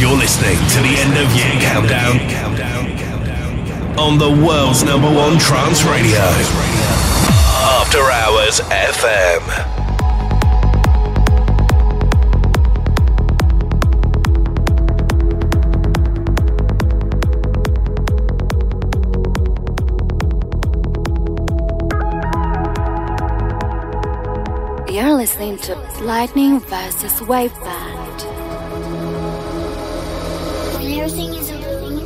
You're listening to the end of year countdown on the world's number one trance radio. After Hours FM. You're listening to Lightning versus Waveband. Everything is open,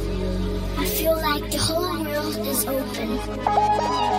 I feel like the whole world is open.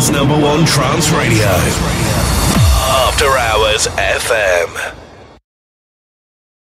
World's number one trance radio.